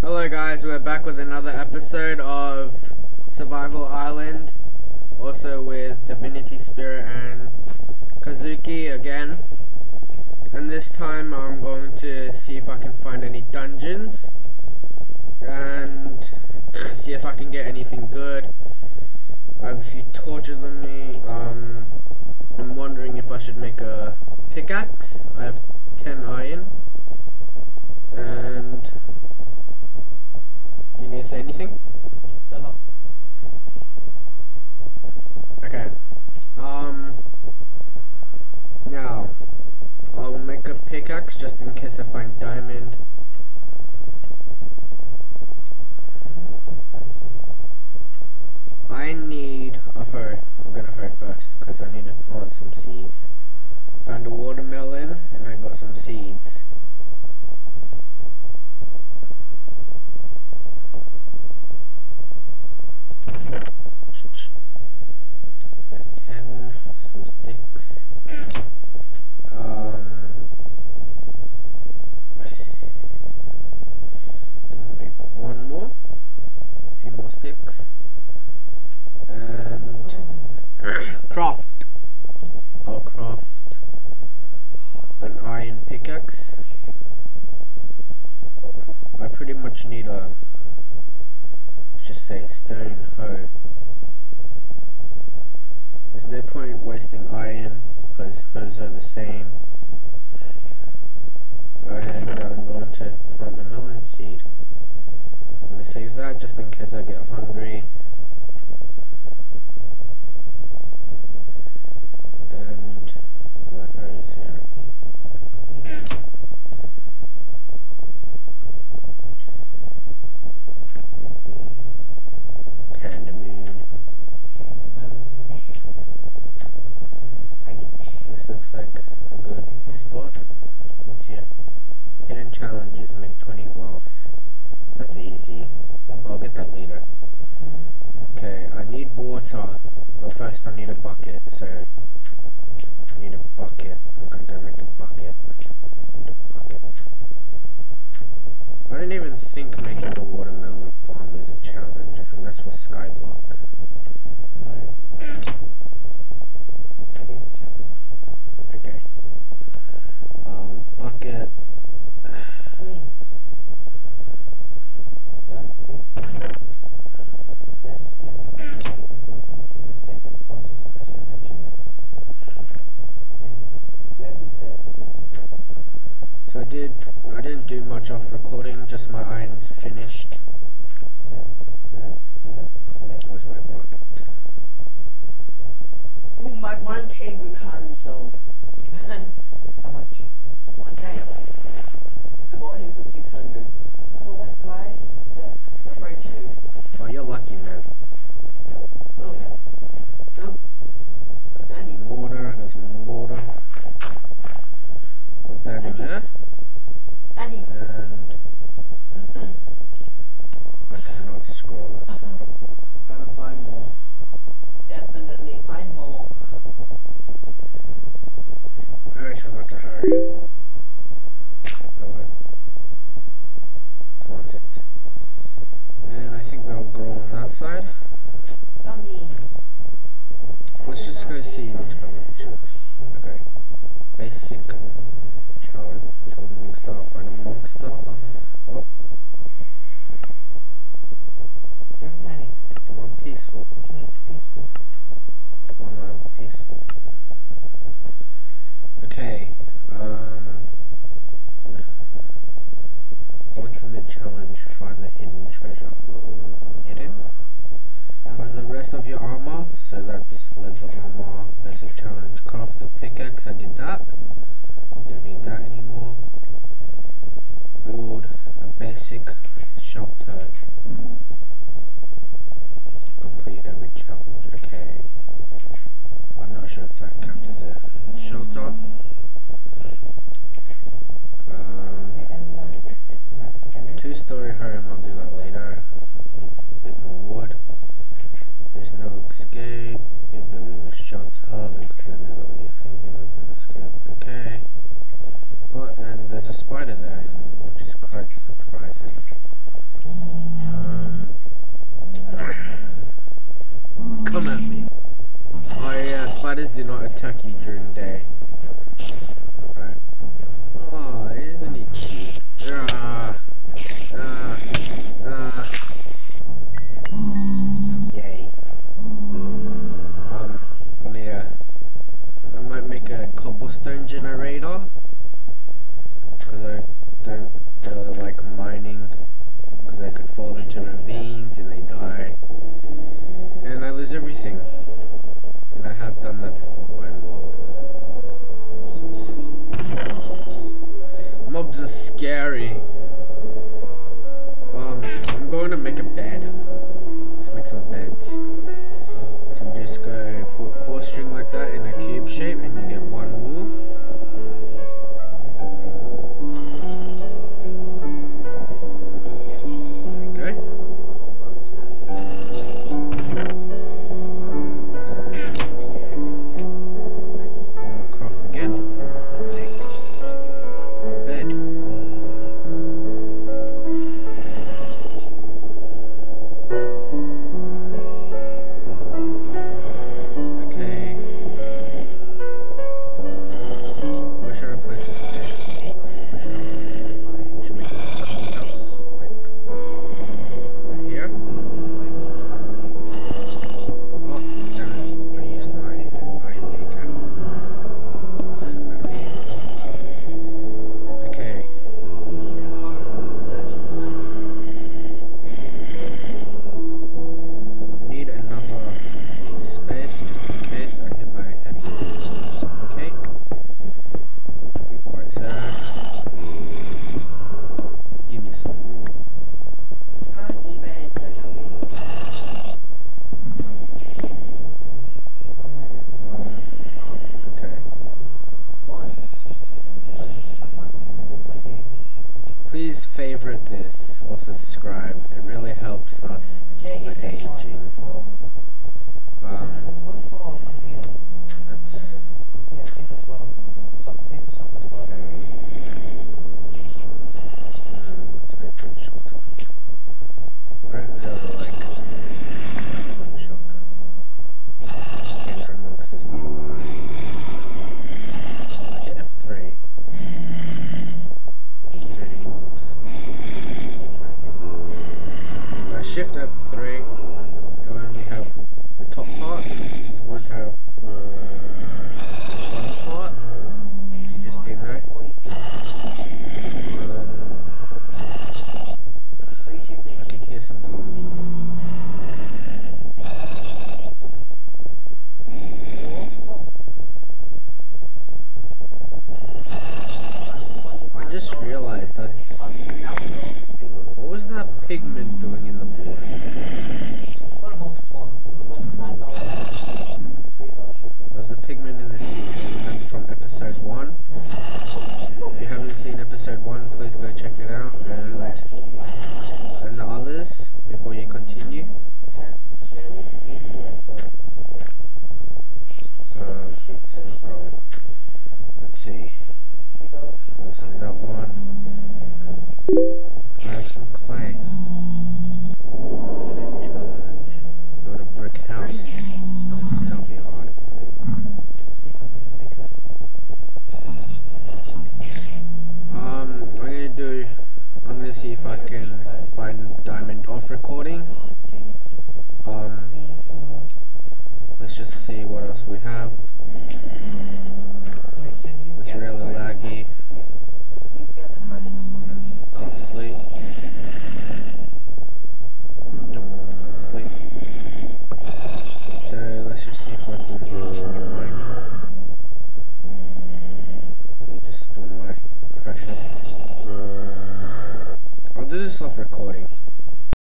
Hello guys, we're back with another episode of Survival Island, also with Divinity Spirit and Kazuki again. And this time I'm going to see if I can find any dungeons and see if I can get anything good. I have a few torches on me. Um, I'm wondering if I should make a pickaxe. I have 10 iron. And you say anything? Okay. Um. Now, I'll make a pickaxe just in case I find diamond. I need a hoe. I'm gonna hoe first because I need to plant some seeds. Found a watermelon and I got some seeds. Got ten, some sticks. Um, gonna make one more, a few more sticks, and craft. I'll craft an iron pickaxe. I pretty much need a, let's just say a stone hoe. There's no point wasting iron because those are the same. And I'm going to plant the melon seed. I'm going to save that just in case I get hungry. And my hose here. Panda moon. This looks like a spot. What's here? Hidden challenges, make 20 glass. That's easy. I'll get that later. Okay, I need water, but first I need a bucket, so I need a bucket. I'm gonna go make a bucket. Need a bucket. I didn't even think making a watermelon farm is a challenge. I think that's for Skyblock. Okay. Um, bucket. So I did. I much off recording. Just my iron finished. Where's my bucket? Oh, my 1k Bukari sold. How much? 1k. I bought him for 600. Oh, that guy. The French dude. Oh, you're lucky, man. Oh, yeah. Oh. Got Andy. some water. I got some water. Put that in there. Andy. And I cannot scroll. That's the problem. Gonna find more. Definitely find more. I already forgot to hurry. I would plant it. And I think that'll grow on that side. Zombie. Let's see the challenge. Okay. Basic challenge. Kill a monster, find a monster. Oh, Don't panic. I'm on peaceful. To peaceful. I'm on peaceful. Okay. Um. Ultimate challenge. Find the hidden treasure. Hidden? Find the rest of your armor. So that's leather armor. Basic challenge. Craft a pickaxe. I did that. Don't need that anymore. Build a basic shelter. Complete every challenge. Okay. I'm not sure if that counts as a shelter. Um, Okay, and it's not okay. two story home, did not attack you during the day. Oh, isn't cute? Ah, ah, ah. Um, I might make a cobblestone generator. Because I don't really like mining. Because I could fall into ravines and die. And I lose everything have done that before. favorite this or subscribe. It really helps us with aging. shift of that one. Grab some clay. Go to brick house. Um, I'm gonna do. I'm gonna see if I can find diamond off recording. Um, let's just see what else we have. recording.